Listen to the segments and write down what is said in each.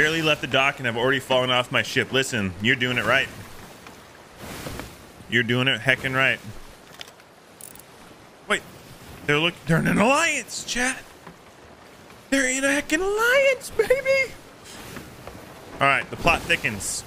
barely left the dock and I've already fallen off my ship. Listen, you're doing it right. You're doing it heckin' right. Wait, they're look they're in an alliance, chat. They're in a heckin' alliance, baby. All right, the plot thickens.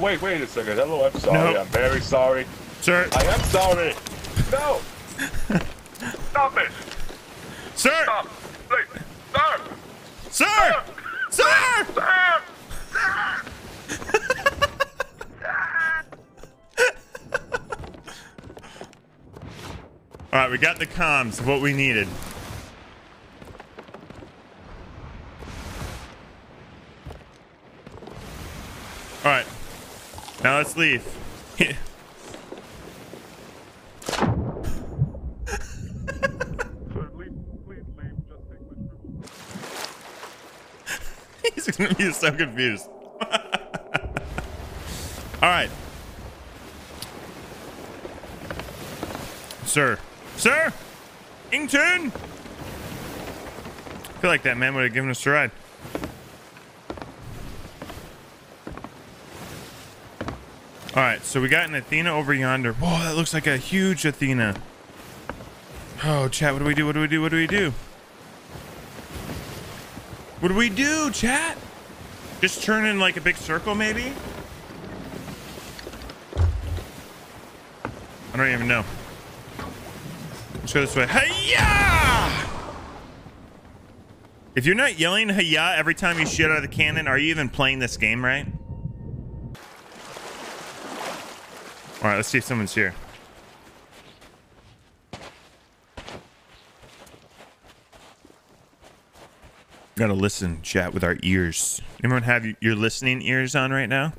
Wait, wait a second. Hello, I'm sorry. No. I'm very sorry. Sir, I am sorry. No! Stop it! sir, Stop! Please! Sir! sir, sir. Sir! All right, we got the comms of what we needed. All right, now let's leave. He's gonna be so confused. All right, sir, sir, Ington. I feel like that man would have given us a ride. All right, so we got an Athena over yonder. Whoa, that looks like a huge Athena. Oh, chat, what do we do? What do we do? What do we do? What do we do, chat? Just turn in like a big circle, maybe? I don't even know. Let's go this way. Hiya! If you're not yelling hiya every time you shoot out of the cannon, are you even playing this game right? All right, let's see if someone's here. Gotta listen, chat with our ears. Anyone have your listening ears on right now?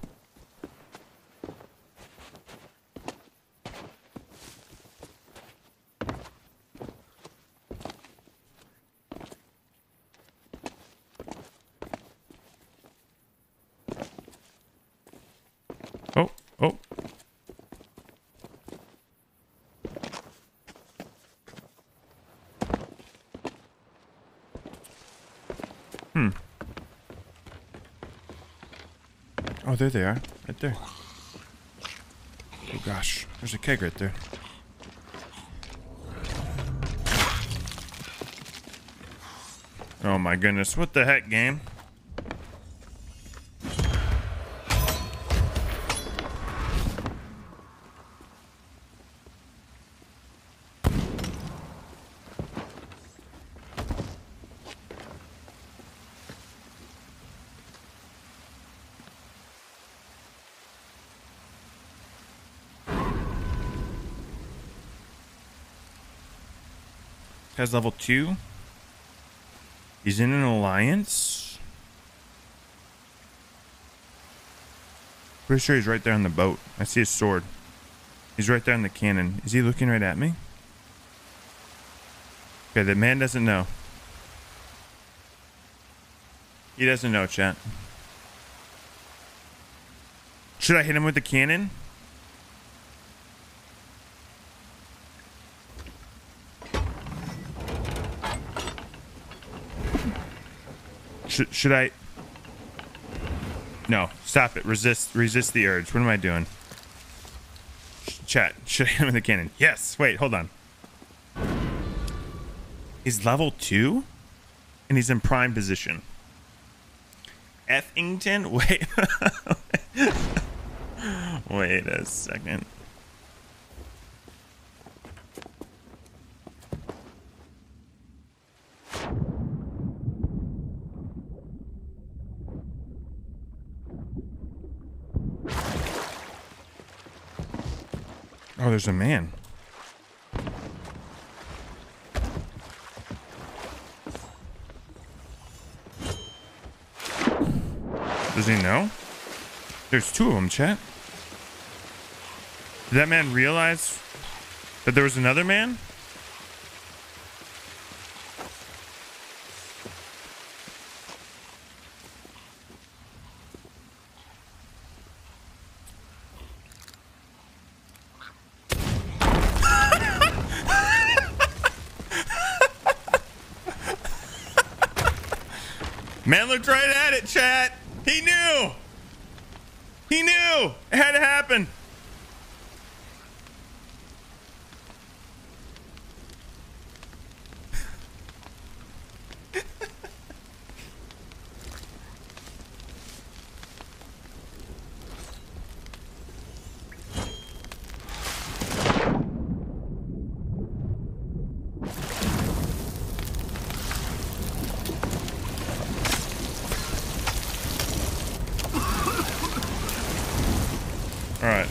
Oh, oh. Oh, there they are. Right there. Oh gosh, there's a keg right there. Oh my goodness, what the heck, game? Has level two. He's in an alliance. Pretty sure he's right there on the boat. I see his sword. He's right there on the cannon. Is he looking right at me? Okay, the man doesn't know. He doesn't know, chat. Should I hit him with the cannon? Should should I? No, stop it. Resist resist the urge. What am I doing? Chat. Should I hit him with the cannon? Yes. Wait. Hold on. He's level two, and he's in prime position. Effington. Wait. Wait a second. There's a man. Does he know? There's two of them, chat. Did that man realize that there was another man? Man looked right at it, chat. He knew. He knew. It had to happen. All right.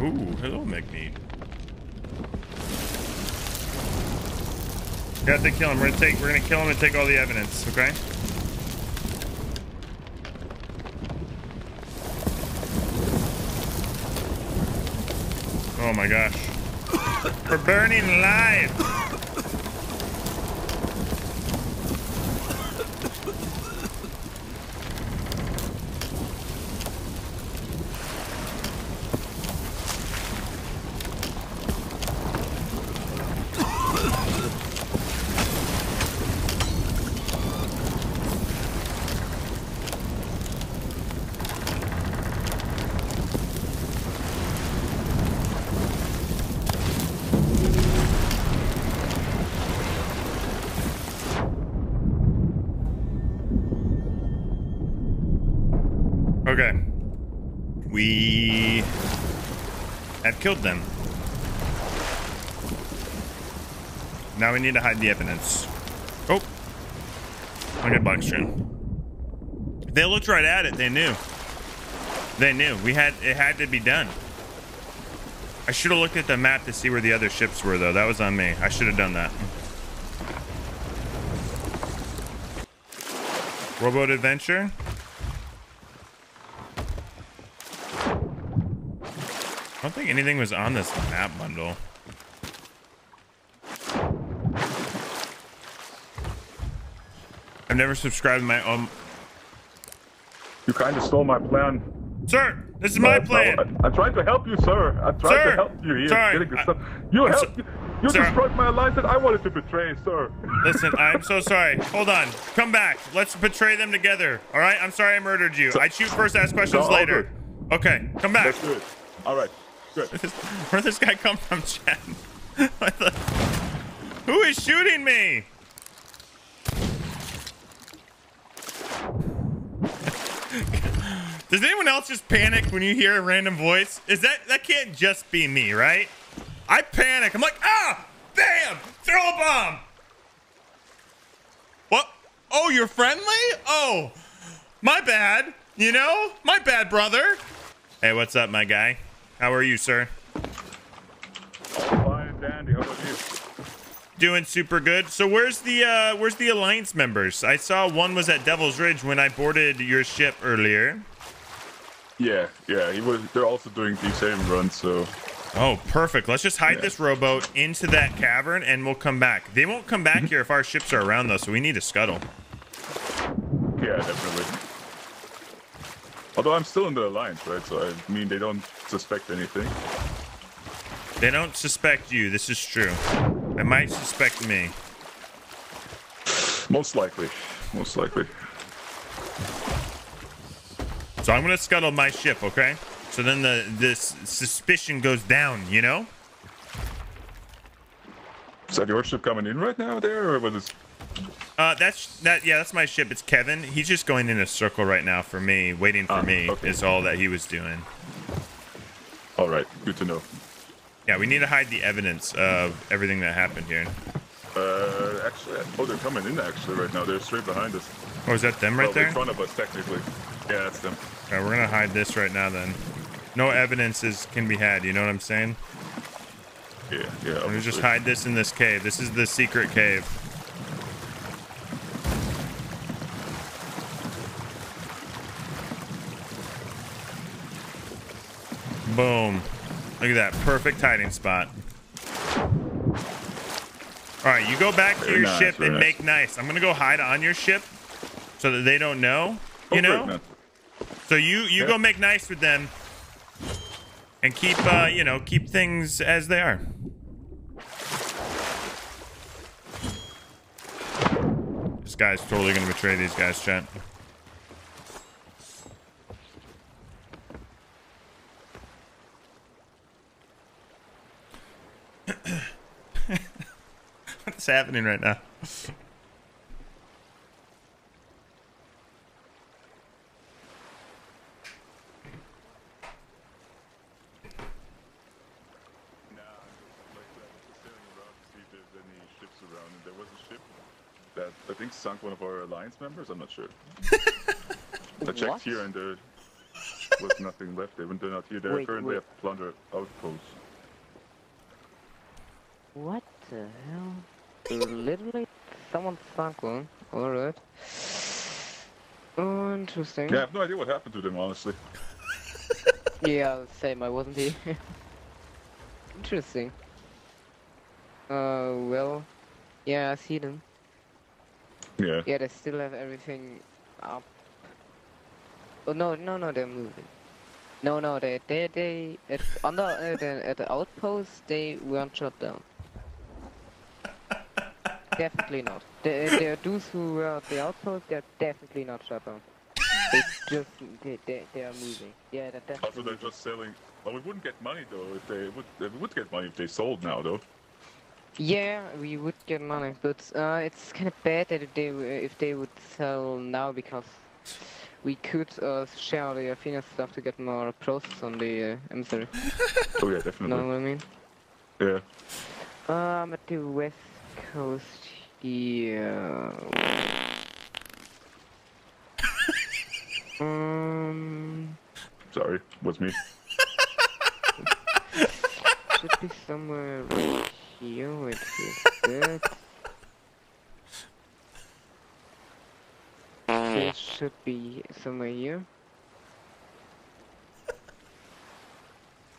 Ooh, hello, McMeat. Got to kill him. We're gonna take. We're gonna kill him and take all the evidence. Okay. My gosh. We're burning alive. Okay. We killed them. Now we need to hide the evidence. Oh. Okay, Buckstream. They looked right at it. They knew. They knew. We had it had to be done. I should have looked at the map to see where the other ships were, though. That was on me. I should have done that. Rowboat Adventure. I don't think anything was on this map bundle. I've never subscribed to my own. You kind of stole my plan. Sir, this is my No, no, plan. I, am trying to help you, sir. I'm trying Sir, to help you here. sorry, Getting this I- stuff. You I'm helped. so- you sir. destroyed my alliance that I wanted to betray, sir. Listen, I'm so sorry. Hold on. Come back. Let's betray them together. All right? I'm sorry I murdered you. I shoot first, ask questions all later. Okay, come back. Let's do it. All right. Good. Where'd this guy come from, Chad? The- Who is shooting me? Does anyone else just panic when you hear a random voice? Is that that can't just be me, right? I panic. I'm like, ah, bam, throw a bomb. What? Oh, you're friendly? Oh, my bad. You know, my bad, brother. Hey, what's up, my guy? How are you, sir? Fine, dandy. How about you? Doing super good. So where's the uh where's the alliance members? I saw one was at Devil's Ridge when I boarded your ship earlier. Yeah, yeah. He was. They're also doing the same run, so Oh, perfect. Let's just hide Yeah. this rowboat into that cavern and we'll come back. They won't come back here if our ships are around though, so we need to scuttle. yeah, definitely. Although I'm still in the alliance, right? So I mean, they don't suspect anything. They don't suspect you. This is true. They might suspect me. Most likely. Most likely. So I'm gonna scuttle my ship, okay? So then the this suspicion goes down, you know? Is that your ship coming in right now there, or was it? Uh, that's that. Yeah, that's my ship. It's Kevin. He's just going in a circle right now for me, waiting for Ah, me. okay. Is all that he was doing. All right. Good to know. Yeah, we need to hide the evidence of everything that happened here. Uh, actually, oh, they're coming in actually right now. They're straight behind us. Oh, is that them right well, there? in front of us, technically. Yeah, that's them. Okay, we're gonna hide this right now. Then, no evidence is can be had. You know what I'm saying? Yeah, yeah. We're gonna just hide this in this cave. This is the secret cave. Boom. Look at that. Perfect hiding spot. All right, you go back to your nice, ship and nice. make nice. I'm going to go hide on your ship so that they don't know. Oh, You great, know. man. So you you Yeah. go make nice with them, and keep uh you know keep things as they are. This guy's totally gonna betray these guys, chat. What's happening right now? Nah, like I was just sailing around to see if there's any ships around, and there was a ship that I think sunk one of our alliance members. I'm not sure. I checked What? here, and there was nothing left. Even they're not here. They're Wait, currently wait. at plunder outposts. What the hell? Literally, someone sunk one. Alright. Oh, interesting. Yeah, I have no idea what happened to them, honestly. Yeah, same. I wasn't here. interesting. Uh, well, yeah, I see them. Yeah. Yeah, they still have everything up. Oh no, no, no, they're moving. No, no, they, they, they, at, the, uh, the, at the outpost, they weren't shut down. Definitely not. The, the dudes who were at the outpost, they're definitely not shut down. They just, they, they, they are moving. Yeah, they're definitely Also, they're moving. just selling. Well, we wouldn't get money though if they would. They would get money if they sold now, though. Yeah, we would get money, but uh, it's kind of bad that they if they would sell now because we could uh, share the Athena stuff to get more process on the uh, emissary. Oh yeah, definitely. know what I mean? Yeah. Uh, I'm at the west coast here. um, Sorry, what's me. should be somewhere right here. Here's that. It should be somewhere here.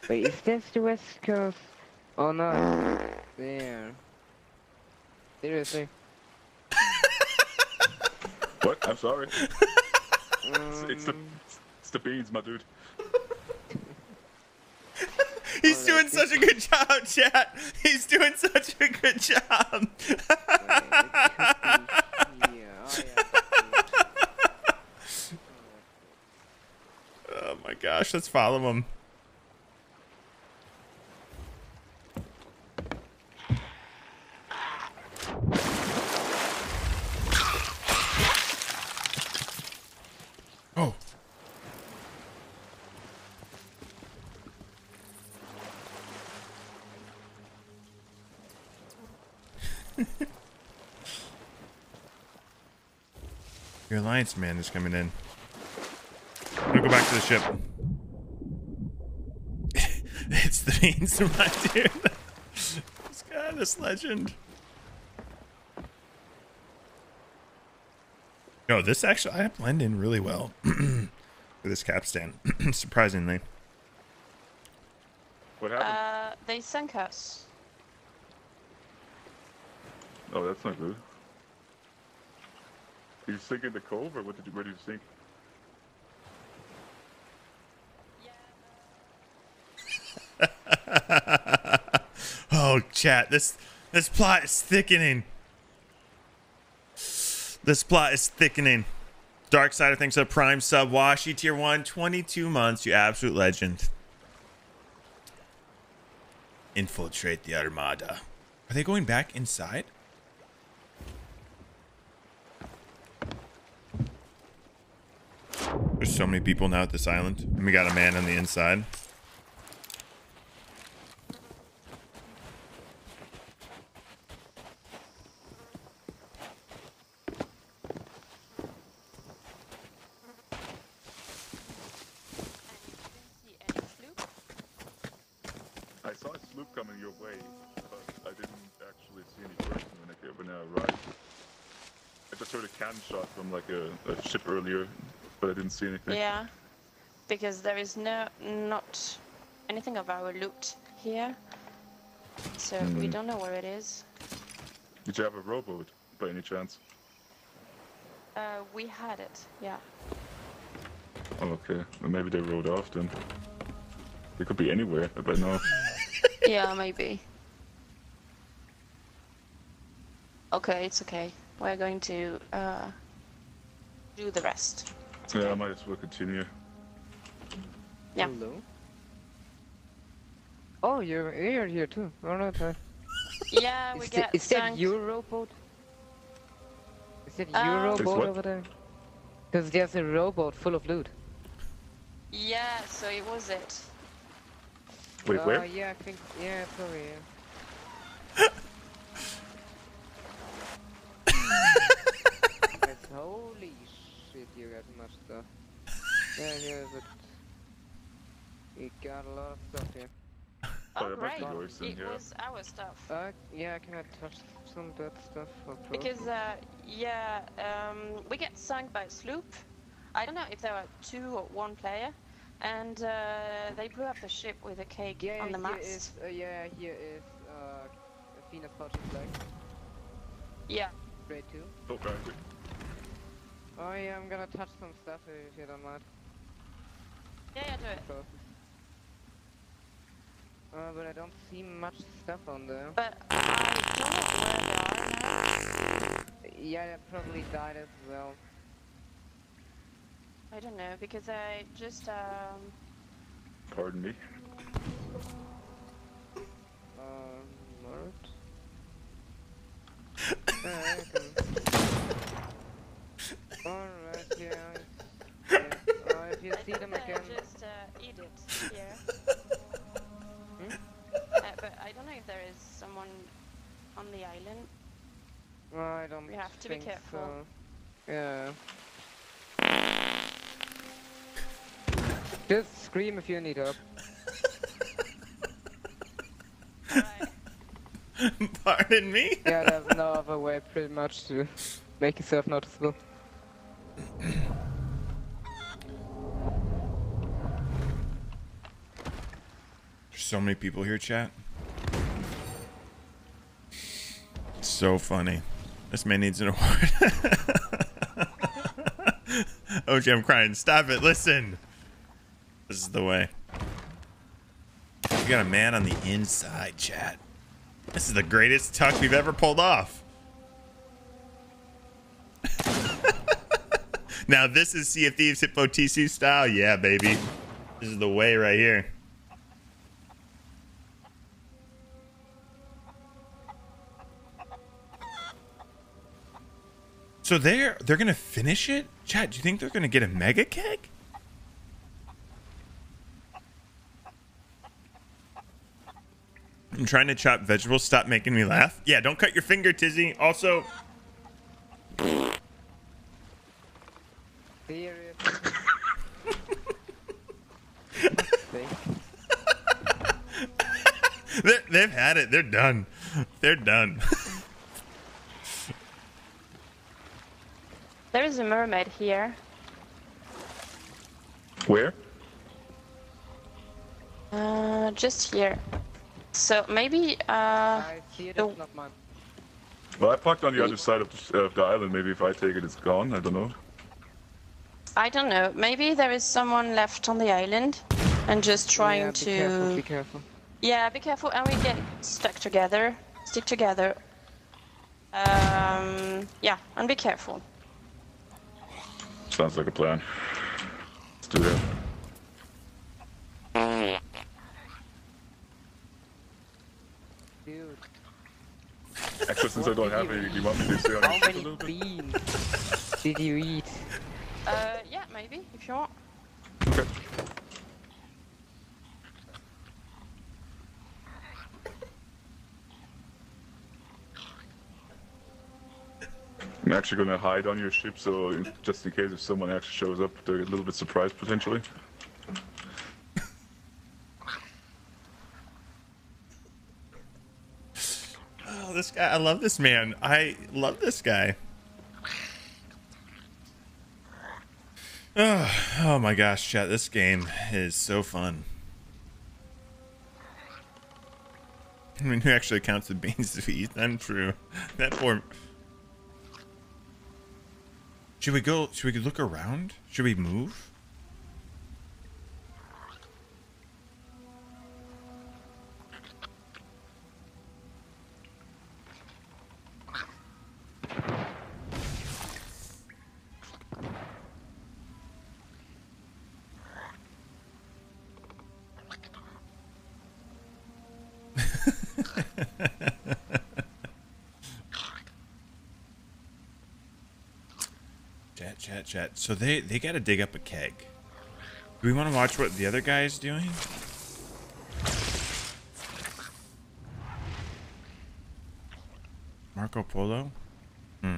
Wait, is this the west coast? Oh no, there. Seriously. What? I'm sorry. It's, it's the Um, it's the beans, my dude. He's Oh, doing that's such a good job, chat. He's doing such a good job. oh my gosh, let's follow him. Oh. Your alliance man is coming in. I'm gonna go back to the ship. it's the means of my dude. this guy, this legend. No, this actually I blend in really well with this capstan, surprisingly. What happened? Uh, they sank us. oh, that's not good. Did you sink in the cove, or what did you? Where did you sink? oh, chat, this this plot is thickening. This plot is thickening. Dark side of things, a prime sub Washi tier one, 22 months, you absolute legend. Infiltrate the Armada. Are they going back inside? There's so many people now at this island. And we got a man on the inside. I saw a sloop coming your way, but I didn't actually see any person when I, I just heard a cannon shot from like a ship earlier, but I didn't see anything. Yeah, because there is no not anything of our loot here, so we Hmm. don't know where it is. Did you have a rowboat by any chance? Uh, we had it, yeah. Oh, okay. Well, maybe they rode off then. They could be anywhere, but no. yeah, maybe. Okay, it's okay. We're going to uh, do the rest. Yeah, I might as well continue. Yeah. Hello. Oh, you're you're here too. Alright. Uh, Yeah, we is, get that, is that sunk. your rowboat? Is that Um, your Is rowboat over there? Because there's a rowboat full of loot. Yeah, so it was it. Wait, uh, where? Yeah, I think. Yeah, probably. Yeah. Yes, holy shit, you got much stuff. Yeah, yeah, but you got a lot of stuff here. Oh, Oh, that might be great. yours then, It yeah. was our stuff. Uh, yeah, can I touch some of that stuff? for Because, uh, yeah, um, we get sunk by a sloop. I don't know if there are two or one player. And uh, they blew up the ship with a cake yeah, on the here mast. is, uh, yeah, here is uh, Athena's Pouchy flag. Yeah. Grade 2. Oh, right. wait. Oh yeah, I'm gonna touch some stuff if you don't mind. Yeah, yeah, do it. Process. Uh, but I don't see much stuff on there. But I don't know where they are now. Yeah, they probably died as well. I don't know, because I just, um... Pardon me. Um, what? yeah, I can... Alright, yeah. yeah. If you I see think them I again... just uh, eat it here. Hmm? Uh, but I don't know if there is someone on the island. Well, I don't We have to be careful. So. Yeah. Just scream if you need help. Pardon me? Yeah, there's no other way pretty much to make yourself noticeable. There's so many people here, chat. So funny. This man needs an award. OG, I'm crying. Stop it. Listen. This is the way. We got a man on the inside, chat. This is the greatest tuck we've ever pulled off. Now, this is Sea of Thieves HitboTC style. Yeah, baby. This is the way right here. So they're they're gonna finish it? Chad, do you think they're gonna get a mega keg? I'm trying to chop vegetables. Stop making me laugh. Yeah, don't cut your finger, Tizzy. Also, Serious. they- they've had it. They're done. They're done. There is a mermaid here. Where? Uh, just here. So maybe, uh, I see it, it's not mine. Well, I parked on the other side of the, of the island. Maybe if I take it, it's gone. I don't know. I don't know. Maybe there is someone left on the island and just trying yeah, be to. Careful, be careful. Yeah, be careful, and we get stuck together. Stick together. Um, yeah, and be careful. Sounds like a plan. Let's do that. Dude, Actually, since I don't have any, do you want me to stay on how your a many little bit? beans did you eat? Uh, yeah, maybe, if you want. Okay. I'm actually gonna hide on your ship, so in- just in case if someone actually shows up, they're a little bit surprised potentially. Oh, this guy. I love this man. I love this guy. Oh, oh my gosh, chat. This game is so fun. I mean, who actually counts the beans to eat? Then true. That poor. Should we go? Should we look around? Should we move? So they they got to dig up a keg. Do we want to watch what the other guy is doing? Marco Polo? Hmm.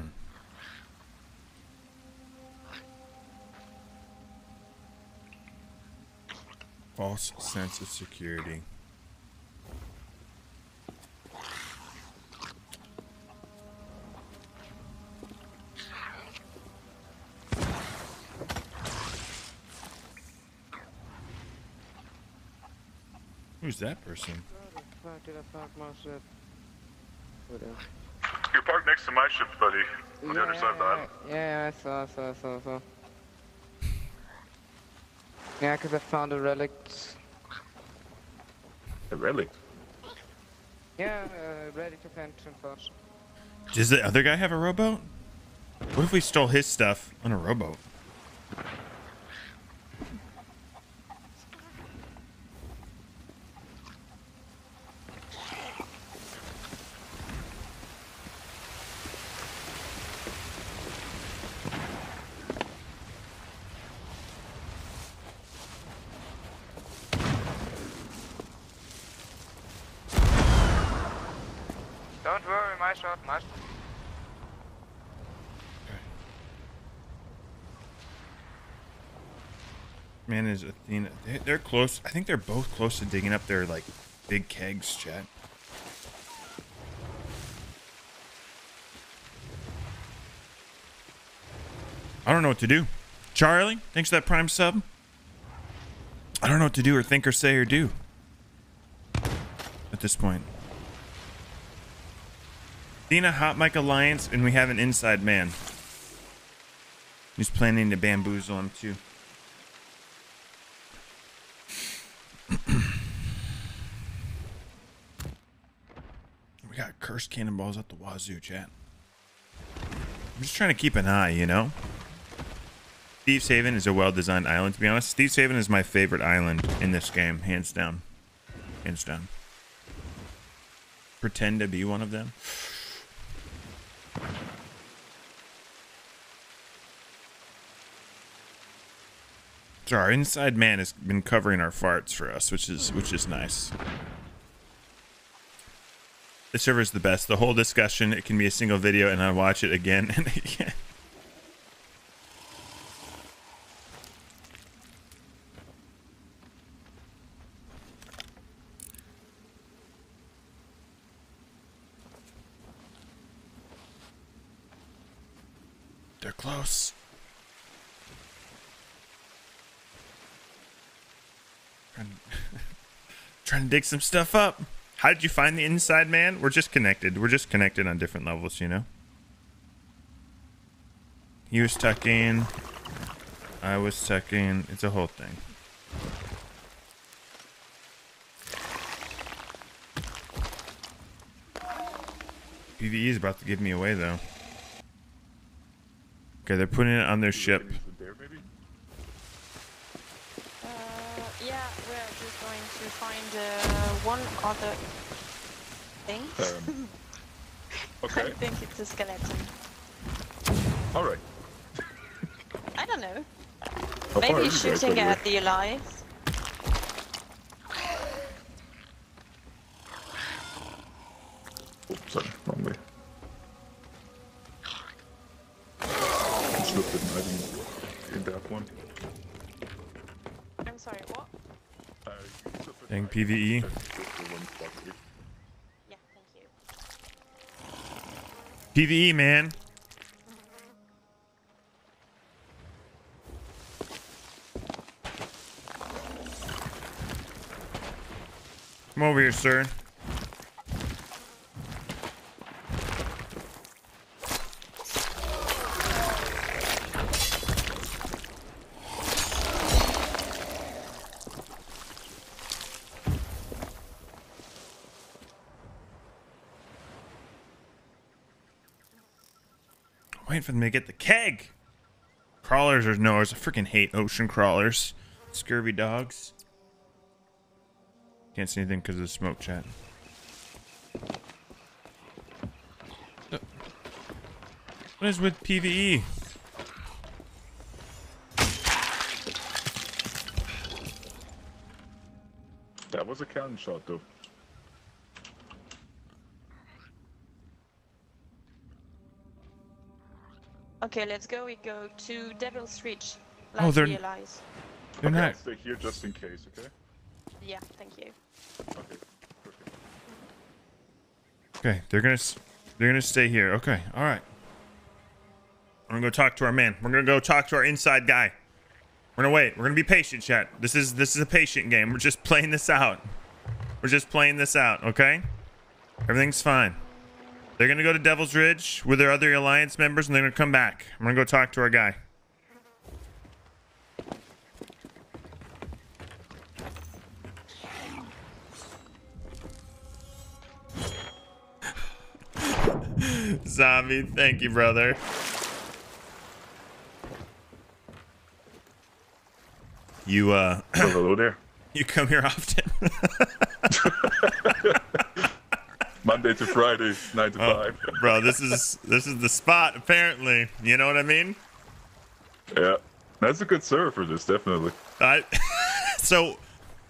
False sense of security. Who's that person? Fuck, did I park my ship? Whatever. You're parked next to my ship, buddy. On the other side of the island. Yeah, yeah, I saw, saw, saw, saw. Yeah, because I found a relic. A relic. Yeah, uh, ready to pension forge. Does the other guy have a rowboat? What if we stole his stuff on a rowboat? Don't worry, my shot, my shot. Man, is Athena? they- They're close. I think they're both close to digging up their like big kegs, chat. I don't know what to do. Charlie, thanks for that prime sub. I don't know what to do or think or say or do at this point. Athena, Hot Mic Alliance, and we have an inside man. He's planning to bamboozle him too. Cursed cannonballs at the wazoo, chat. I'm just trying to keep an eye, you know? Thieves' Haven is a well-designed island. To be honest, Thieves' Haven is my favorite island in this game, hands down. Hands down. Pretend to be one of them. So our inside man has been covering our farts for us, which is which is nice. The server is the best. The whole discussion, it can be a single video, and I watch it again and again. They're close. Trying, trying to dig some stuff up. How did you find the inside man? We're just connected. We're just connected on different levels, you know? He was tucking. I was tucking. It's a whole thing. PVE is about to give me away, though. Okay, they're putting it on their ship. Is it there, maybe? Uh, yeah, we're just going to find uh, one other thing. Um, I think it's a skeleton. All right. I don't know. How Maybe is it, guys, shooting by the way? at the alive. PvE. Yeah. PVE, man. Come over here, sir. Waiting for them to get the keg. Crawlers or no, I freaking hate ocean crawlers. Scurvy dogs. Can't see anything because of the smoke chat. What is with? PvE? That was a cannon shot, though. Okay, let's go. We go to Devil's Ridge. Oh, Let's they're- realize. They're okay, not. Stay here just in case, okay? Yeah, thank you. Okay. Perfect. Okay, they're gonna they're gonna stay here. Okay, all right. I'm gonna go talk to our man. We're gonna go talk to our inside guy. We're gonna wait. We're gonna be patient, chat. This is this is a patient game. We're just playing this out. We're just playing this out. Okay. Everything's fine. They're gonna go to Devil's Ridge with their other alliance members, and they're gonna come back. I'm gonna go talk to our guy. Zombie, thank you, brother. You uh hello there. you come here often. Monday to Friday, 9 to Oh, 5. bro, this is this is the spot apparently. You know what I mean? Yeah. That's a good server for this, definitely. I, so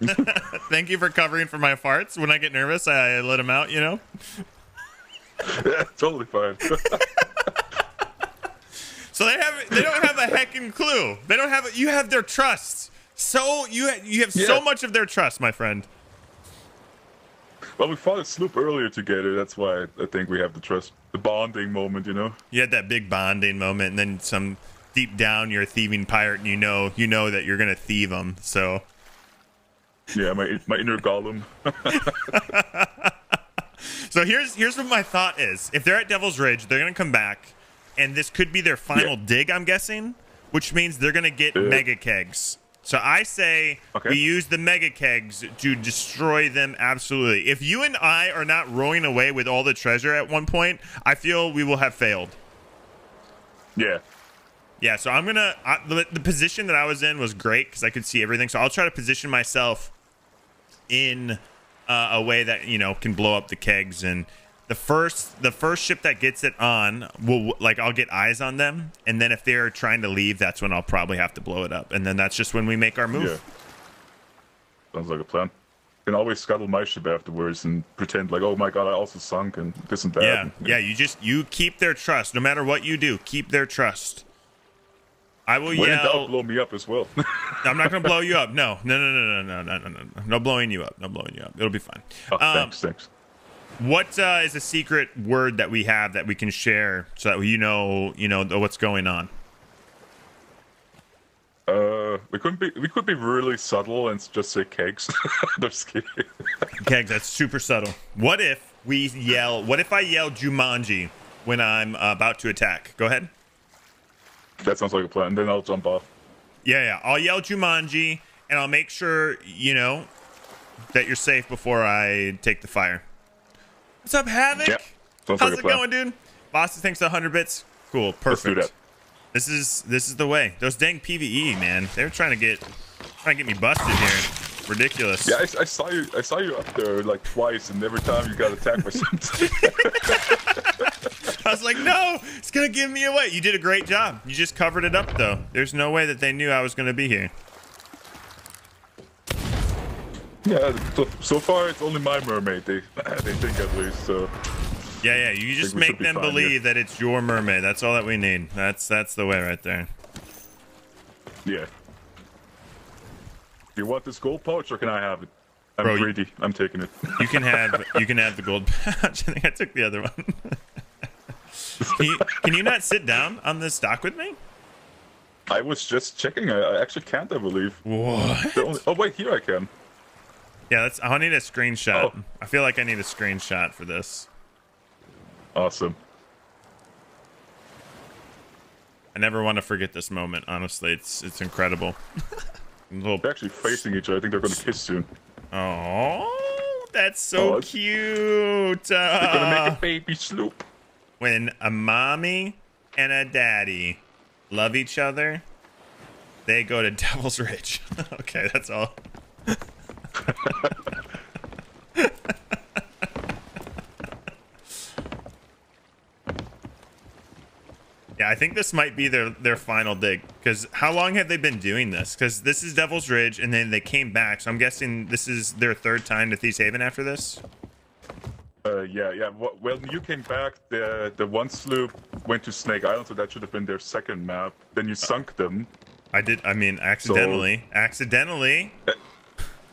thank you for covering for my farts. When I get nervous, I let them out, you know? Yeah, totally fine. So they have they don't have a heckin' clue. They don't have you have their trust. So you you have so much of their trust, my friend. Well, we fought a sloop earlier together. That's why I think we have the trust, the bonding moment, you know? You had that big bonding moment, and then some deep down you're a thieving pirate, and you know you know that you're gonna thieve them. So Yeah, my my inner golem. so here's here's what my thought is: if they're at Devil's Ridge, they're gonna come back, and this could be their final Yeah. dig. I'm guessing, which means they're gonna get Yeah. mega kegs. So I say Okay. we use the mega kegs to destroy them absolutely. If you and I are not rowing away with all the treasure at one point, I feel we will have failed. Yeah. Yeah, so I'm gonna the, the position that I was in was great because I could see everything. So I'll try to position myself in uh, a way that you know can blow up the kegs. And the first the first ship that gets it on will like I'll get eyes on them, and then if they're trying to leave, that's when I'll probably have to blow it up. And then that's just when we make our move. Yeah. Sounds like a plan. Can always scuttle my ship afterwards and pretend like, oh my god, I also sunk and this and that. Yeah, yeah. You just you keep their trust, no matter what you do. Keep their trust. I will When doubt, yell. blow me up as well. I'm not gonna blow you up. No, no, no, no, no, no, no, no, no. No blowing you up. No blowing you up. It'll be fine. oh, Um, thanks, thanks. What uh, is a secret word that we have that we can share so that you know, you know, what's going on? Uh, we couldn't be. We could be really subtle and just say no, just kidding. Kegs, that's super subtle. What if we yell? What if I yell Jumanji when I'm about to attack? Go ahead. that sounds like a plan. Then I'll jump off. Yeah, yeah. I'll yell Jumanji, and I'll make sure you know that you're safe before I take the fire. What's up, Havoc? Yeah, sounds How's like it plan. going, dude? Boston thinks 100 bits. Cool, perfect. This is this is the way. Those dang PVE, man. They're trying to get trying to get me busted here. Ridiculous. Yeah, I, I saw you. I saw you up there like twice, and every time you got attacked by something. I was like, no, it's gonna give me away. You did a great job. You just covered it up though. There's no way that they knew I was gonna be here. Yeah. So, so far, it's only my mermaid. They they think at least. So Yeah, yeah. You just make be them believe that it's your mermaid. That's all that we need. That's that's the way right there. yeah. Do you want this gold pouch, or can I have it? I'm Bro, you- greedy. I'm taking it. You can have you can have the gold pouch. I think I took the other one. can, you, can you not sit down on this dock with me? I was just checking. I, I actually can't. I believe. What? Only, oh wait, here I can. Yeah, that's. I need a screenshot. Oh. I feel like I need a screenshot for this. Awesome. I never want to forget this moment. Honestly, it's it's incredible. Little They're actually facing each other. I think they're gonna kiss soon. Oh, that's so Oh, cute. They're gonna Uh, make a baby sloop. when a mommy and a daddy love each other, they go to Devil's Ridge. okay, that's all. Yeah, I think this might be their their final dig. Because how long have they been doing this? Because this is Devil's Ridge, and then they came back. So I'm guessing this is their third time to Thieves' Haven after this. Uh, yeah, yeah. Well, When you came back, the the one sloop went to Snake Island, so that should have been their second map. Then you sunk them. I did. I mean, accidentally. accidentally.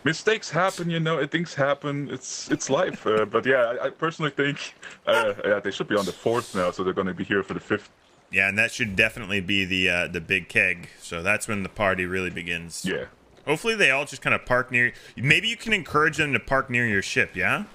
Mistakes happen, you know. Things happen. It's it's life. Uh, but yeah, I, I personally think uh, yeah they should be on the fourth now, so they're going to be here for the fifth. Yeah, and that should definitely be the uh, the big keg. So that's when the party really begins. Yeah. Hopefully, they all just kind of park near. Maybe you can encourage them to park near your ship. Yeah.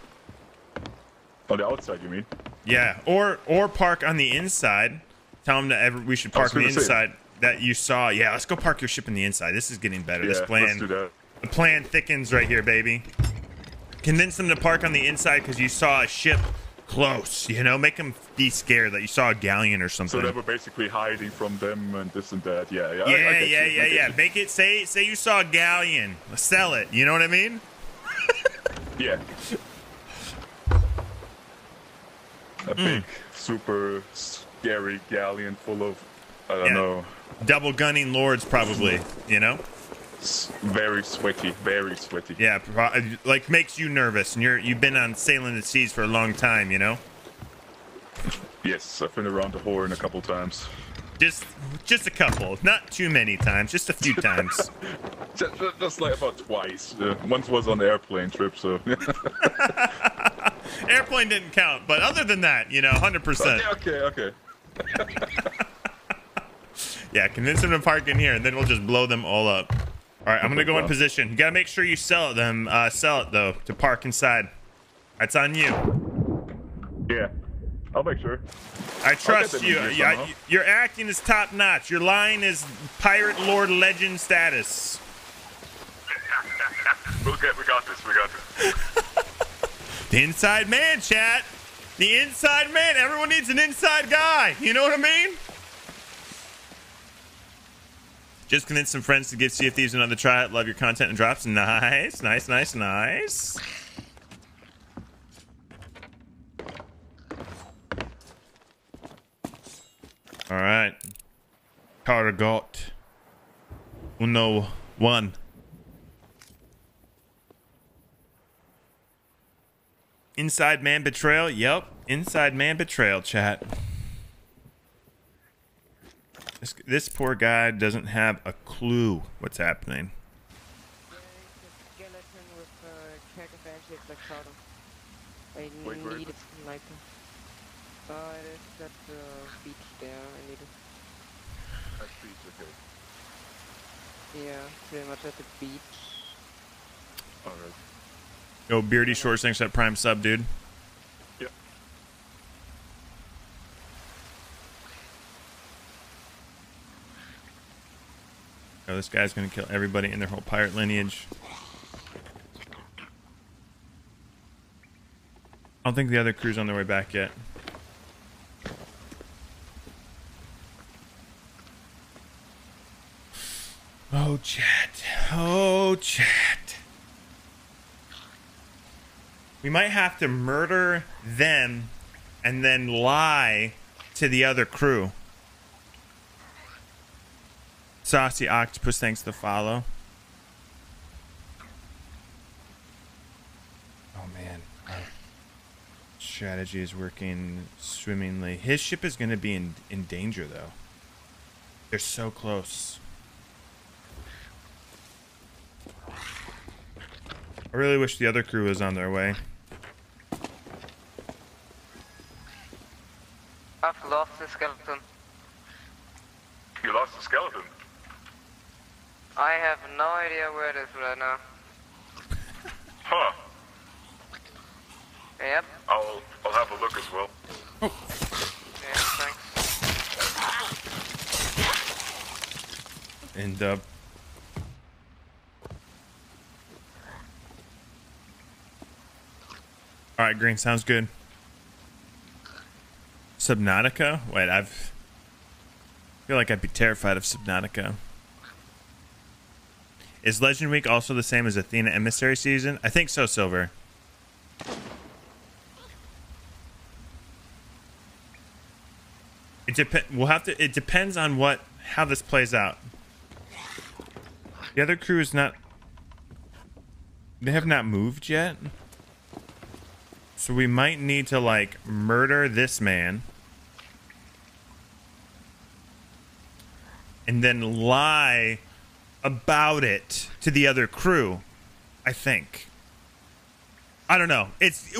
On the outside, you mean? Yeah, or or park on the inside. Tell them that ever, we should park on the gonna say- inside that you saw. Yeah, let's go park your ship in the inside. This is getting better. Yeah, this plan, let's do that. The plan thickens right here, baby. Convince them to park on the inside because you saw a ship close. You know, make them be scared that you saw a galleon or something. So they were basically hiding from them and this and that. Yeah, yeah. I- I yeah, yeah, you, yeah, yeah. you. Make it say say you saw a galleon. Sell it. You know what I mean? Yeah. A hmm. big, super scary galleon full of, I don't Yeah. know, Double gunning lords, probably. You know? Very sweaty, very sweaty. Yeah, like makes you nervous, and you're you've been on sailing the seas for a long time. You know? Yes, I've been around the horn a couple times. Just just a couple, not too many times, just a few times. Just, just like about twice. Uh, once was on the airplane trip, so. Airplane didn't count, but other than that, you know, hundred percent. okay, okay. Yeah, convince them to park in here, and then we'll just blow them all up. All right, I'm gonna go in position. You gotta make sure you sell it them. Uh, sell it though to park inside. That's on you. Yeah, I'll make sure. I trust you. Yeah, your acting is top notch. Your line is pirate lord legend status. We'll get, we got this, we got this. The inside man, chat. The inside man. Everyone needs an inside guy. You know what I mean? Just convince some friends to give Sea of Thieves another try. Love your content and drops. Nice, nice, nice, nice. All right. Cargot. Uno one. Inside man betrayal. Yep. Inside man betrayal, chat. This, this poor guy doesn't have a clue what's happening. skeleton with keg of anti like powder. I Wait, need it? it uh, it is at the beach there. I need it. That's beach, okay. Yeah, pretty much at the beach. Alright. Yo, Beardy Shorts, thanks for that prime sub, dude. Oh, this guy's gonna kill everybody in their whole pirate lineage. I don't think the other crew's on their way back yet. Oh, chat. Oh, chat. We might have to murder them and then lie to the other crew. Saucy Octopus, thanks to the follow. Oh man, our strategy is working swimmingly. His ship is going to be in, in danger though. They're so close. I really wish the other crew was on their way. I've lost the skeleton. You lost the skeleton. I have no idea where it is right now. Huh. Yep. I'll I'll have a look as well. Yeah, thanks. And uh All right, Green, sounds good. Subnautica? Wait, I've feel like I'd be terrified of Subnautica. Is Legend Week also the same as Athena Emissary season? I think so, Silver. It dep- we'll have to it depends on what how this plays out. The other crew is not they have not moved yet. So we might need to like murder this man. And then lie about it to the other crew. I think. I don't know. It's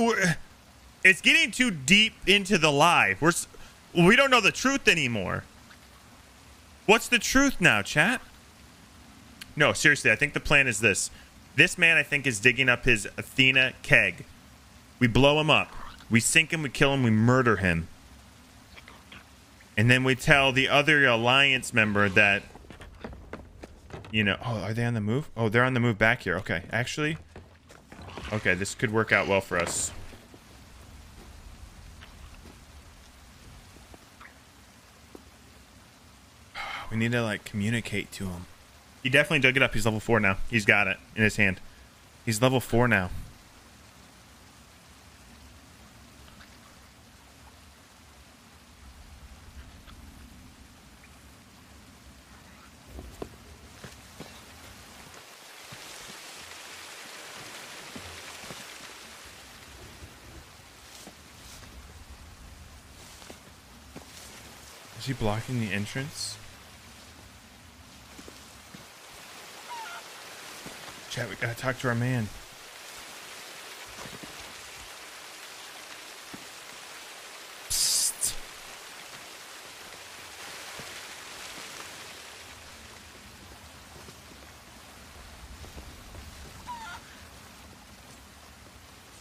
it's getting too deep into the lie. We're we don't know the truth anymore. What's the truth now, chat? No, seriously, I think the plan is this. This man, I think, is digging up his Athena keg. We blow him up. We sink him, we kill him, we murder him. And then we tell the other alliance member that, you know, oh, are they on the move? Oh, they're on the move back here. Okay, actually, okay, this could work out well for us. We need to like communicate to him. He definitely dug it up. He's level four now. He's got it in his hand. He's level four now. Is he blocking the entrance? Chat, we gotta talk to our man. Psst.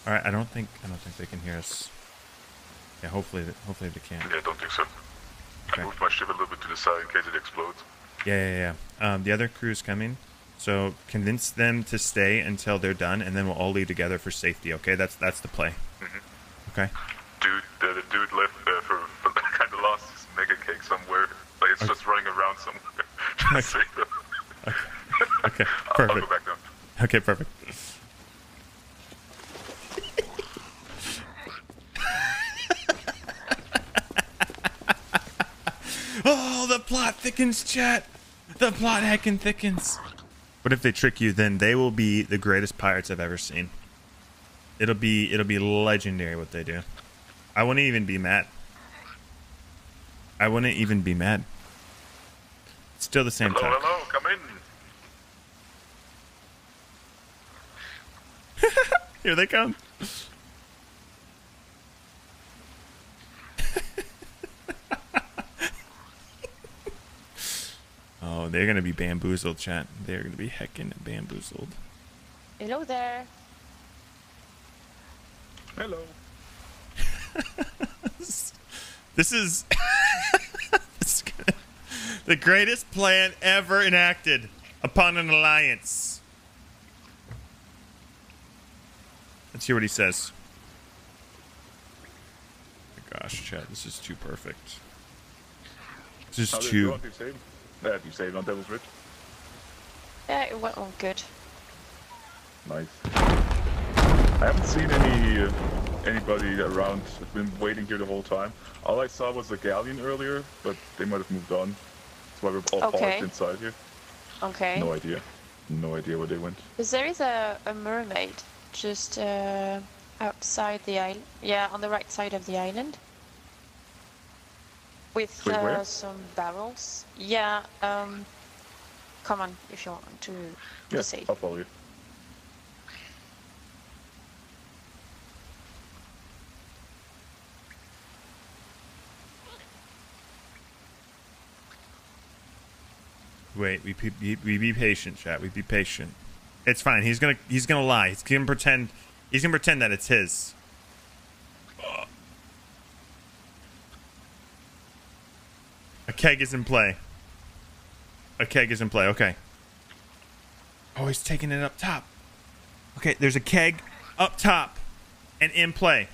All right, I don't think I don't think they can hear us. Yeah, hopefully, hopefully they can. Yeah, I don't think so. Okay. I moved my ship a little bit to the side in case it explodes. Yeah, yeah, yeah. Um, the other crew is coming, so convince them to stay until they're done, and then we'll all leave together for safety. Okay, that's that's the play. Okay. Dude, the, the dude left uh, for, for kind of lost his mega keg somewhere. Like it's Okay. just running around somewhere. Okay. Okay. I'll, I'll go Perfect. back down. Okay, perfect. oh, the plot thickens, chat. The plot heckin' thickens. What if they trick you? Then they will be the greatest pirates I've ever seen. It'll be it'll be legendary what they do. I wouldn't even be mad. I wouldn't even be mad. It's still the same Hello, talk. hello, come in. Here they come. oh, they're gonna be bamboozled, chat. They're gonna be heckin' bamboozled. Hello there. Hello. This is this is gonna- the greatest plan ever enacted upon an alliance. Let's hear what he says. Gosh, chat, this is too perfect. This is too. Go on Deep Save? Yeah, Deep Save on Devil's Ridge. Yeah, it went all good. Nice. I haven't seen any uh, anybody around. I've been waiting here the whole time. All I saw was a galleon earlier, but they might have moved on. That's why we're all Okay. parked inside here. Okay. No idea. No idea where they went. Because there is a, a mermaid just uh, outside the island. Yeah, on the right side of the island. With Wait, uh, some barrels. Yeah, um, come on if you want to, to Yeah, see. I'll follow you. Wait, we pe- we we be patient, chat. We be patient. It's fine. He's gonna he's gonna lie. He's gonna pretend. He's gonna pretend that it's his. A keg is in play. A keg is in play. Okay. Oh, he's taking it up top. Okay, there's a keg up top and in play.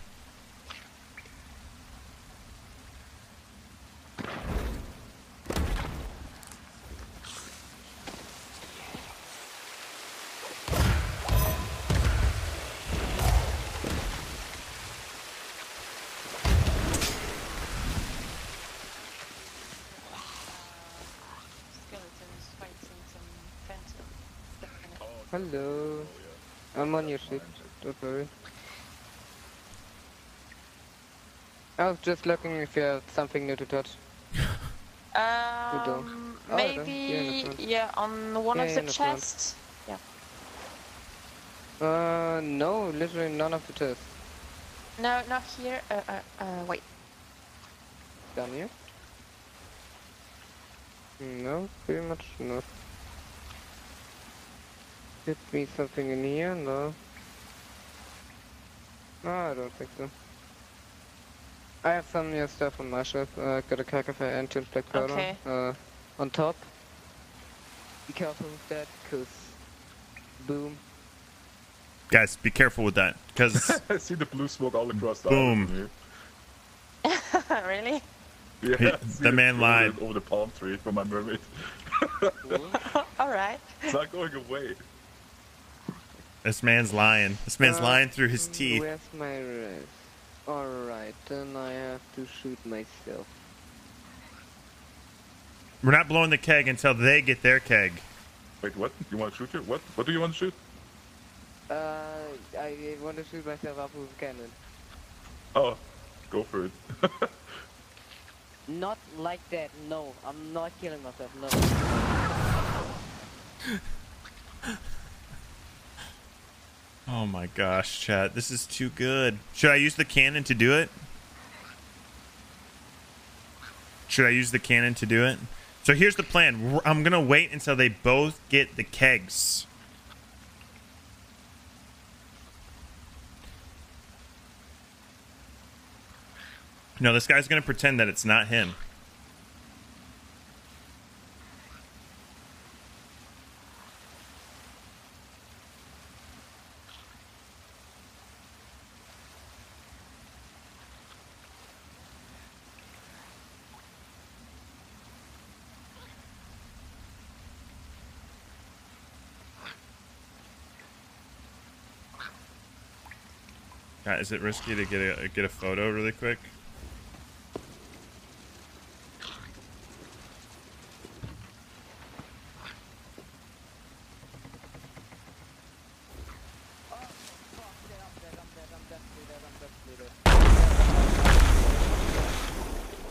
hello. I'm on your ship. Don't worry. I was just looking if you have something new to touch. Um, Oh, maybe Yeah, in the front. yeah, on one Yeah, of the in the front. chests. Uh, no, literally none of the chests. No, not here. Uh, uh, uh, wait. Down here? No, pretty much not. Could be something in here? No. No, I don't think so. I have some new stuff on my ship. Uh, got a Kakafa engine black powder. Okay. Uh, on top. Be careful with that, cause boom. Guys, be careful with that, because I see the blue smoke all across the Boom. island really? here. He- Yeah, see the man over lied. Over the palm tree from my mermaid. All right. It's not going away. This man's lying. This man's Uh, lying through his teeth. Where's my rest? Alright, then I have to shoot myself. We're not blowing the keg until they get their keg. Wait, what? You want to shoot it? What? What do you want to shoot? Uh, I want to shoot myself up with a cannon. Oh, go for it. Not like that, no. I'm not killing myself, no. Oh my gosh, chat. This is too good. Should I use the cannon to do it? Should I use the cannon to do it? So here's the plan. I'm going to wait until they both get the kegs. No, this guy's going to pretend that it's not him. God, is it risky to get a get a photo really quick?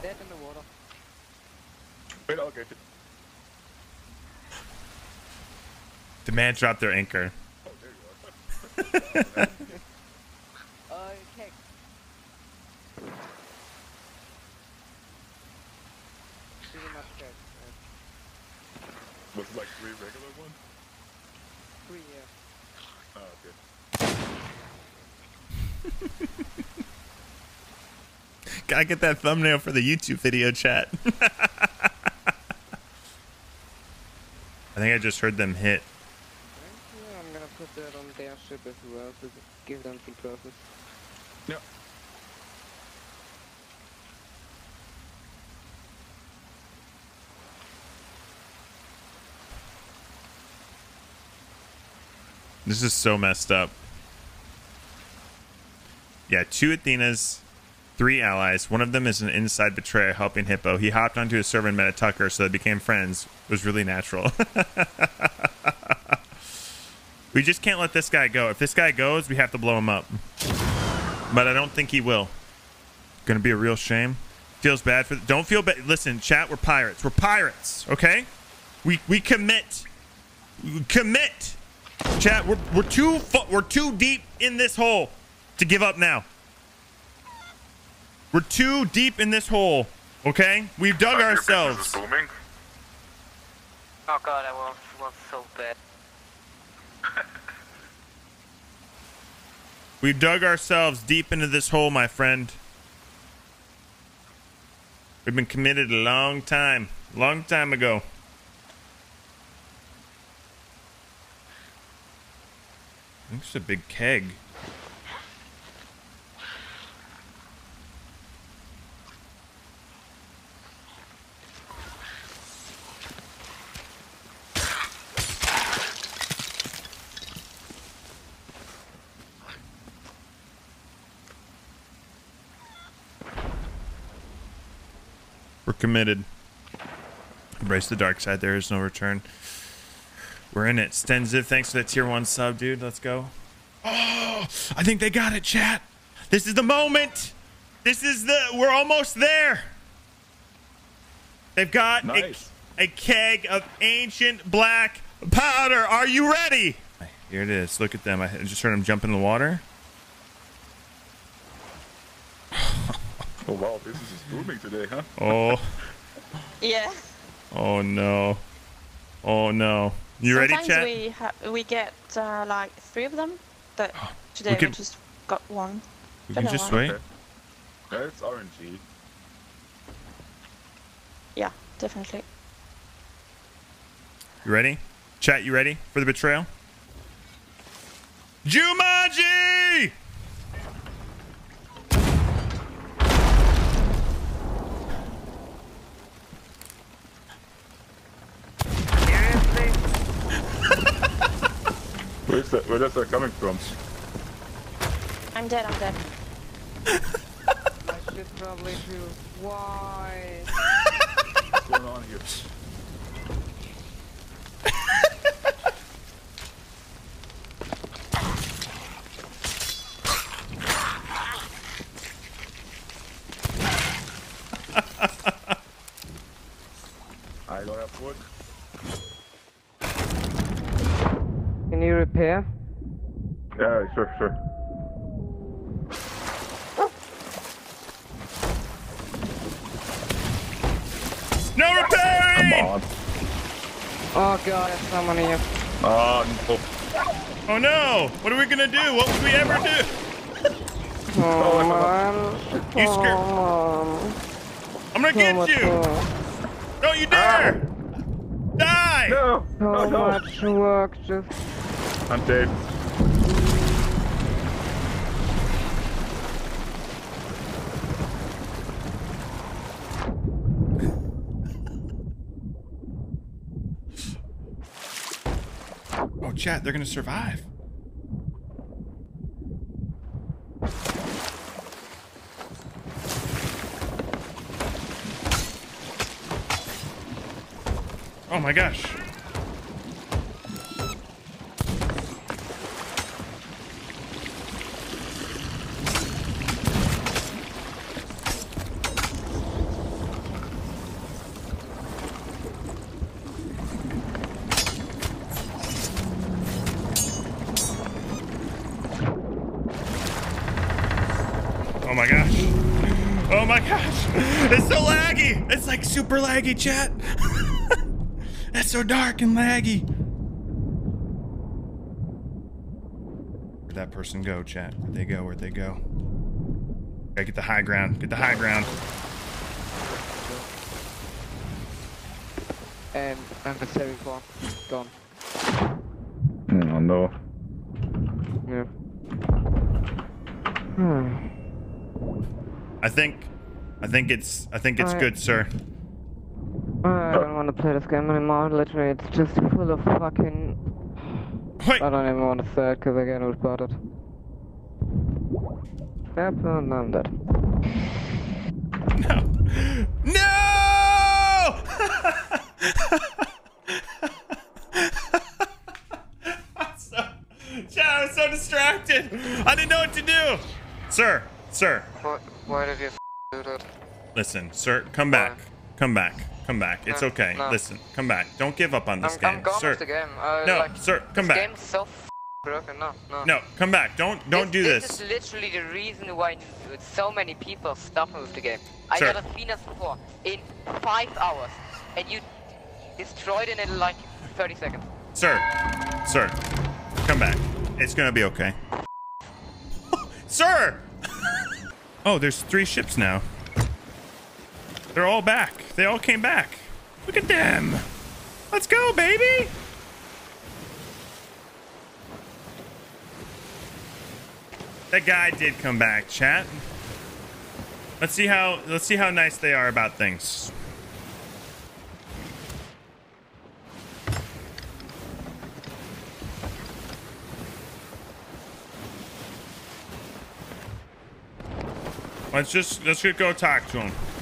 Dead in the water. Wait, I'll get it. The man dropped their anchor. Oh, there you are. Uh, keg. Pretty much keg. Uh, Was it like three regular ones? three, yeah. Oh, okay. Gotta get that thumbnail for the YouTube video chat. I think I just heard them hit. Yeah, I'm gonna put that on their ship as well to give them some purpose. Yeah. This is so messed up. Yeah, two Athenas, three allies. One of them is an inside betrayer helping Hitbo. He hopped onto his server and met a Tucker, so they became friends. It was really natural. we just can't let this guy go. If this guy goes, we have to blow him up. But I don't think he will. Gonna be a real shame. Feels bad for. Don't feel bad. Listen, chat. We're pirates. We're pirates. Okay. We we commit. We commit. Chat, we're, we're too we're too deep in this hole to give up now. We're too deep in this hole. Okay, we've dug ourselves. booming. Oh god, I was, was so bad. We've dug ourselves deep into this hole, my friend. We've been committed a long time, long time ago. I think it's a big keg. Committed. Embrace the dark side. There is no return. We're in it. Stenziv, thanks for the tier one sub, dude. Let's go. Oh, I think they got it, chat. This is the moment. This is the. We're almost there. They've got Nice. a, a keg of ancient black powder. Are you ready? Here it is. Look at them. I just heard them jump in the water. Oh wow, business is booming today, huh? Oh, Yeah. oh no. Oh no. You ready, Sometimes chat? we ha- we get uh, like three of them, but today we, could- just got one. We can just why. wait. Okay. Yeah, it's RNG. Yeah, definitely. You ready? Chat, you ready for the betrayal? Jumanji! Where's that? Where is that coming from? I'm dead. I'm dead. I should probably do. Why? What's going on here? I don't have wood. Can you repair? Yeah, sure, sure. No Come on. Oh god, there's someone here. Oh, ah, no. Oh no! What are we gonna do? What would we ever do? Oh man. You scared? Oh, I'm gonna so get much you! work. Don't you dare! Ah! Die! No! So No, no! much work just. I'm dead. Oh, chat, they're gonna survive. Oh my gosh. Laggy, chat. That's so dark and laggy. Where'd that person go, chat? Where'd they go? Where'd they go? Okay, get the high ground. Get the high ground. And I'm the 74. Gone. Oh, no. Yeah. Hmm. I think I think it's I think it's Alright. good, sir. I don't want to play this game anymore. Literally, it's just full of fucking. Wait. I don't even want to say it because I get reported. Yep, and I'm dead. No. No! I'm so, I was so distracted. I didn't know what to do. Sir, sir, Why, why did you do that? listen, sir, come back. Come back. Come back. It's No, okay. no. Listen, come back. Don't give up on this I'm, game. I'm gone sir. with the game. I, No, like, sir, come back. game's so broken. No, no. No, come back. Don't don't do this. this. This is literally the reason why so many people stop with the game. I Sir. got Athena 4 in 5 hours, and you destroyed it in like 30 seconds. Sir, sir, come back. It's gonna be okay. sir! oh, there's three ships now. They're all back. They all came back. Look at them. Let's go, baby! That guy did come back, chat. Let's see how let's see how nice they are about things. Let's just let's just go talk to him.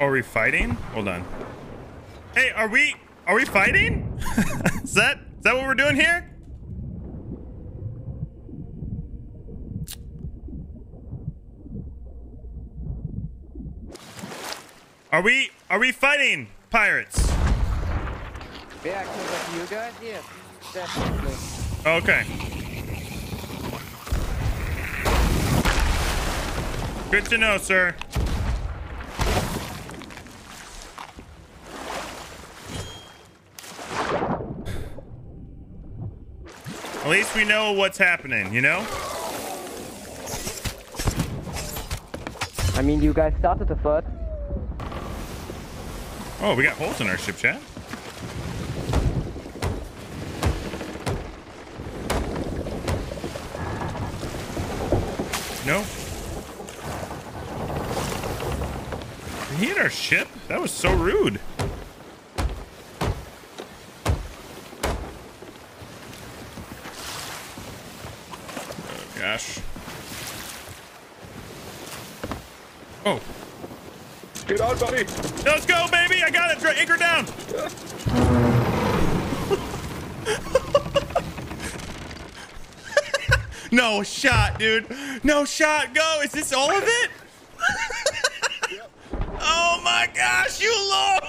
Are we fighting? Hold on. Hey, are we are we fighting? is that is that what we're doing here? Are we are we fighting pirates? Yeah, because of you guys, yes, definitely. Okay. Good to know, sir. At least we know what's happening, you know? I mean, you guys started the fight. Oh, we got holes in our ship chat. No. Did he hit our ship? That was so rude. Oh, gosh. Oh, Get on, buddy! Let's go, baby! I got it! Anchor down! no shot, dude. No shot. Go. Is this all of it? oh my gosh, you lord!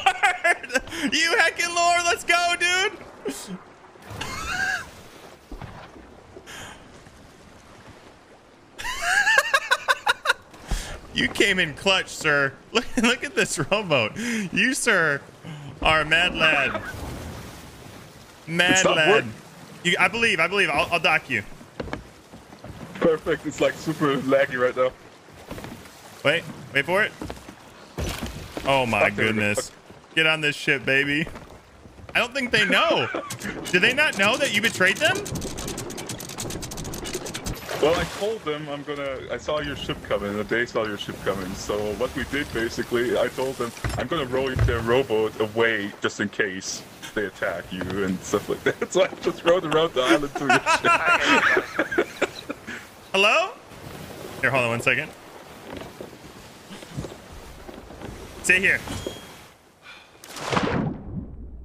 You heckin' lord. Let's go, dude. You came in clutch, sir. Look, look at this rowboat. You, sir, are a mad lad. Mad lad. You, I believe. I believe. I'll, I'll dock you. Perfect. It's like super laggy right now. Wait. Wait for it. Oh my Fuck, there we go. goodness. Get on this ship, baby. I don't think they know. Do they not know that you betrayed them? Well, I told them I'm gonna. I saw your ship coming, they saw your ship coming. So what we did basically, I told them I'm gonna roll their rowboat away just in case they attack you and stuff like that. So I just rowed around the island to your ship. Hello? Here, hold on one second. Stay here.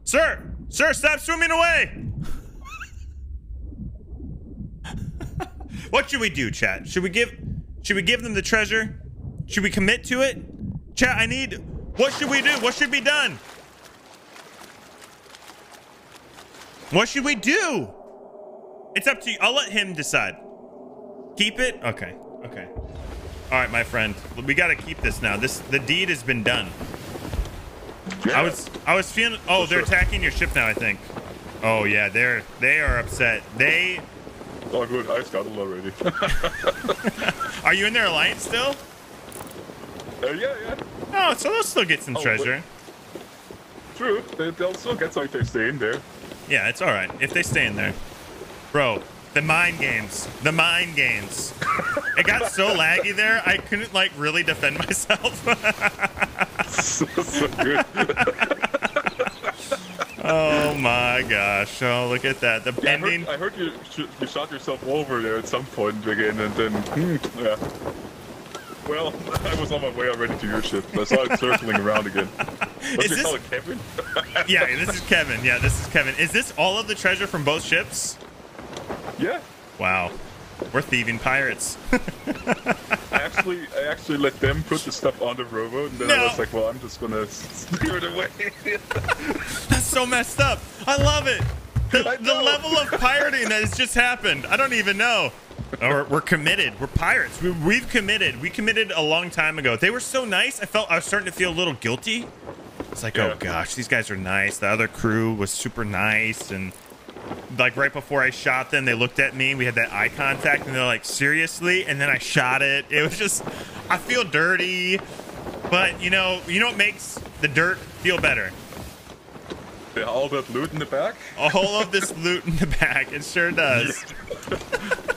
Sir! Sir, stop swimming away! What should we do, chat? Should we give should we give them the treasure? Should we commit to it? Chat, I need what should we do? What should be done? What should we do? It's up to you. I'll let him decide. Keep it? Okay. Okay. All right, my friend. We got to keep this now. This the deed has been done. I was I was feeling Oh, they're attacking your ship now, I think. Oh yeah, they're they are upset. They Oh, good. I scuttled already. Are you in their alliance still? uh, yeah, yeah. Oh, so they'll still get some Oh, treasure. True. They, they'll still get something if they stay in there. Yeah, it's all right if they stay in there. Bro, the mind games. The mind games. It got so laggy there, I couldn't like really defend myself. so, so good. Oh my gosh. Oh, look at that. The Yeah, I heard, I heard you, sh- you shot yourself over there at some point again, and then yeah. Well, I was on my way already to your ship. I saw it circling around again. What's Is your this- Kevin? Yeah, this is Kevin. Yeah, this is Kevin. Is this all of the treasure from both ships? yeah. Wow. We're thieving pirates. I actually, I actually let them put the stuff on the rowboat, and then No. I was like, well, I'm just gonna steer it away. That's so messed up. I love it. The, the level of pirating that has just happened. I don't even know. Oh, we're, committed. We're pirates. We, we've committed. We committed a long time ago. They were so nice. I felt I was starting to feel a little guilty. It's like, oh Yeah. oh gosh, these guys are nice. The other crew was super nice, and like right before I shot them, they looked at me. We had that eye contact, and they're like, seriously? And then I shot it. It was just, I feel dirty, but you know, you know what makes the dirt feel better? All that loot in the back. all of this loot in the back. It sure does.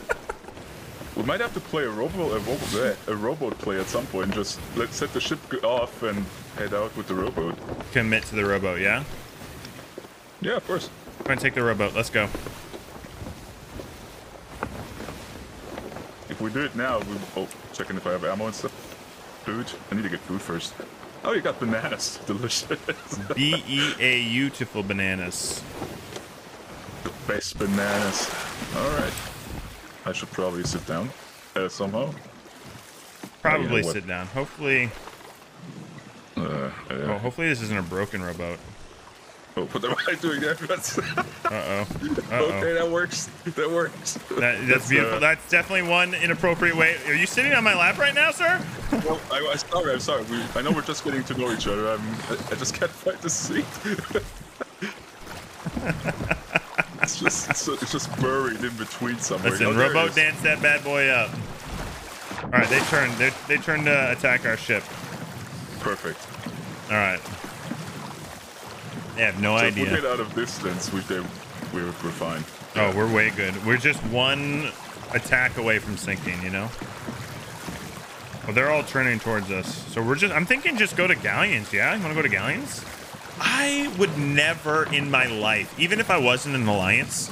We might have to play a rowboat, a a rowboat play at some point. Just let's set the ship off and head out with the rowboat. Commit to the rowboat, yeah? Yeah, of course. We're gonna take the rowboat. Let's go. If we do it now, we oh checking if I have ammo and stuff. Food. I need to get food first. Oh, you got bananas. Delicious. B E A beautiful bananas. the best bananas. All right. I should probably sit down uh, somehow. Probably what? sit down. Hopefully, Uh, uh, oh, hopefully this isn't a broken rowboat. Oh, what am I doing there? That's, Uh oh. Uh okay, oh. that works. That works. That, that's beautiful. uh, That's definitely one inappropriate way. Are you sitting on my lap right now, sir? Well, I, I'm sorry. I'm sorry. We, I know we're just getting to know each other. I'm, I, I just can't find the seat. it's just it's, it's just buried in between somewhere. Listen, Oh, there it dance that bad boy up. All right, they turned. They they turned to attack our ship. Perfect. All right. They have no So if we idea. get out of distance, we they, we're, we're fine. Oh, we're way good. We're just one attack away from sinking, you know? Well, they're all turning towards us. So we're just, I'm thinking just go to galleons, yeah? You want to go to galleons? I would never in my life, even if I wasn't in an alliance,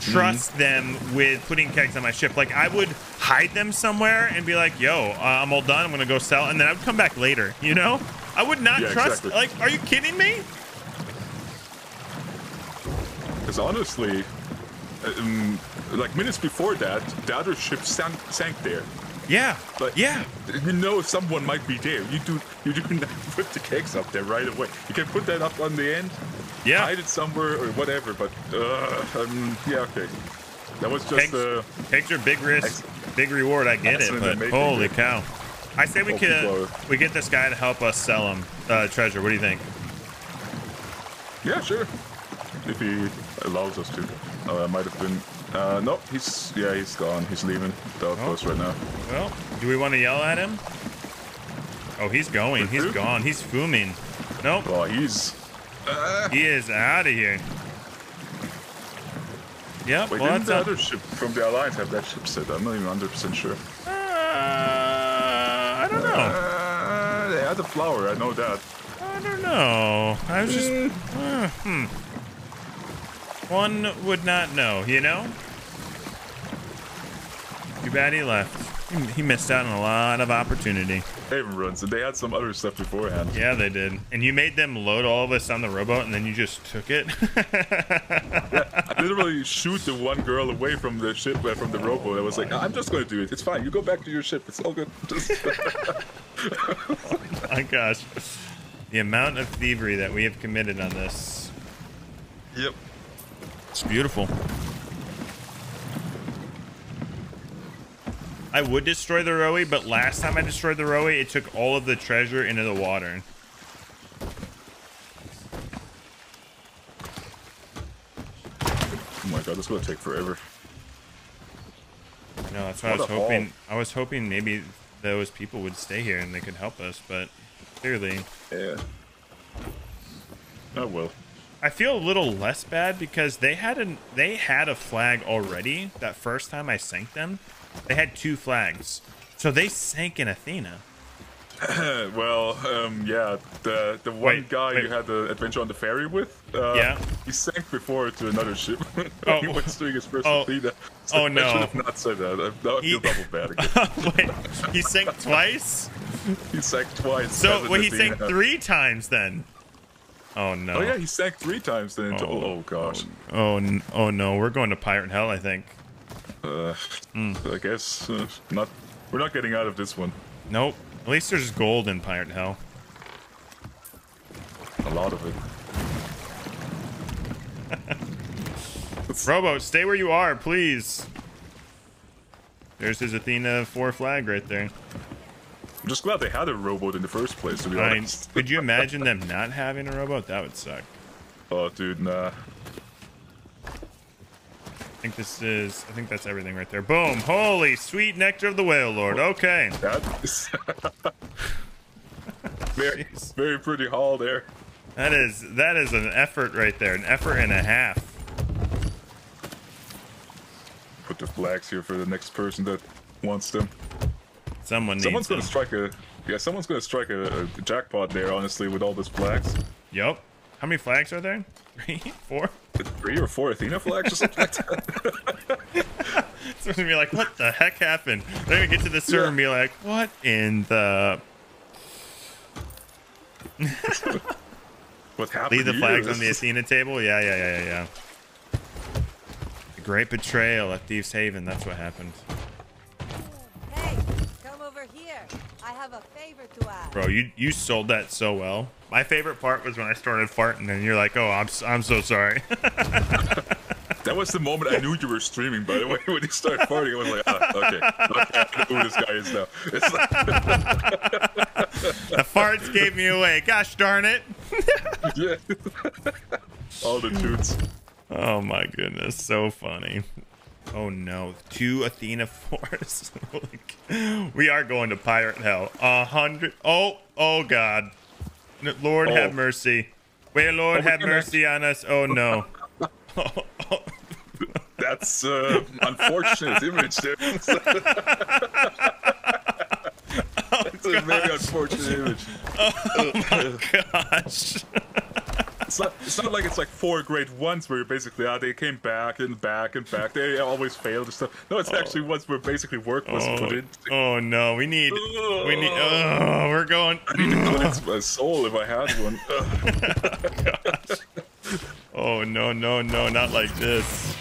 trust them with putting kegs on my ship. Like, I would hide them somewhere and be like, yo, uh, I'm all done. I'm going to go sell. And then I would come back later, you know? I would not Yeah, trust, exactly. like, are you kidding me? Because honestly, um, like minutes before that, the other ship sank, sank there. Yeah. But yeah. you know someone might be there. You do you do not put the kegs up there right away. You can put that up on the end, Yeah. hide it somewhere or whatever. But uh, um, yeah, okay. That was just Kegs, uh, kegs are big risk, big reward. I get it, but holy cow! I say we could we get this guy to help us sell him uh, treasure. What do you think? yeah, sure. If he allows us to, uh, might have been. Uh, no, he's yeah, he's gone. He's leaving the outpost right now. Well, do we want to yell at him? Oh, he's going. He's gone. He's fuming. Nope, Oh, he's. Uh, he is out of here. Yep. wait, well, didn't the a- other ship from the alliance have that ship set? I'm not even 100 percent sure. uh, I don't know. Uh, they had a flower. I know that. I don't know. I was just. uh, hmm. One would not know, you know? Too bad he left. He- He missed out on a lot of opportunity. Haven runs, and they had some other stuff beforehand. Yeah, they did. And you made them load all of us on the rowboat and then you just took it? I literally shoot the one girl away from the ship, uh, from the rowboat. I was like, I'm just going to do it. It's fine. You go back to your ship. It's all good. Just- My gosh. The amount of thievery that we have committed on this. yep. It's beautiful. I would destroy the Rowie, but last time I destroyed the Rowie, it took all of the treasure into the water. Oh my god, this is to take forever. No, that's what I was hoping. I was hoping maybe those people would stay here and they could help us, but clearly, Yeah. Oh well. I feel a little less bad because they had an they had a flag already. That first time I sank them, they had two flags, so they sank in Athena. well, um, yeah, the the one Wait, guy wait. you had the adventure on the ferry with, uh, Yeah. he sank before to another ship. Oh. he was doing his first Oh. Athena. Oh, I no. should have not said that. I, now I feel double bad again. Wait, he sank twice. he sank twice. So well, he sank three times then. Oh no. Oh yeah, he sank three times then. Oh, oh gosh. Oh, n- oh no, we're going to pirate hell. I think. Uh, I guess uh, not. We're not getting out of this one. Nope. At least there's gold in pirate hell. A lot of it. Rowboat, stay where you are, please. There's his Athena 4 flag right there. I'm just glad they had a rowboat in the first place. To be I, honest. could you imagine them not having a rowboat? That would suck. oh, dude, nah. I think this is. I think that's everything right there. Boom! Holy sweet nectar of the whale lord. Okay. That is very, Jeez. very pretty haul there. That is that is an effort right there. An effort and a half. Put the flags here for the next person that wants them. Someone needs Someone's gonna them. strike a yeah. Someone's gonna strike a, a jackpot there. Honestly, with all those flags, Yup. How many flags are there? Three, four. three or four Athena flags or something like that. So gonna be like, what the heck happened? They're gonna get to the server and be like, what in the? what happened? Leave the flags on the Athena table. Yeah, yeah, yeah, yeah, yeah. The great betrayal at Thieves' Haven. That's what happened. I have a favor to ask. Bro, you you sold that so well. My favorite part was when I started farting, and you're like, "Oh, I'm s- I'm so sorry." That was the moment I knew you were streaming. By the way, when you started farting, I was like, ah, okay, okay, I know who this guy is now. It's like, the farts gave me away. Gosh darn it! yeah. All the tunes. Oh my goodness, so funny. Oh no, two Athena fours. Like, we are going to pirate hell. A hundred. Oh, oh God. Lord Oh. have mercy. May Lord Oh, have mercy on us. Oh no. That's uh, unfortunate image there. It's a very unfortunate image. Gosh. It's not, it's not like it's like four great ones where basically ah, they came back and back and back. They always failed and stuff. No, it's actually ones where basically work was put Oh, in. oh no, we need. We need. Oh, we're going. I need to cleanse my soul if I had one. Oh no, no, no, not like this.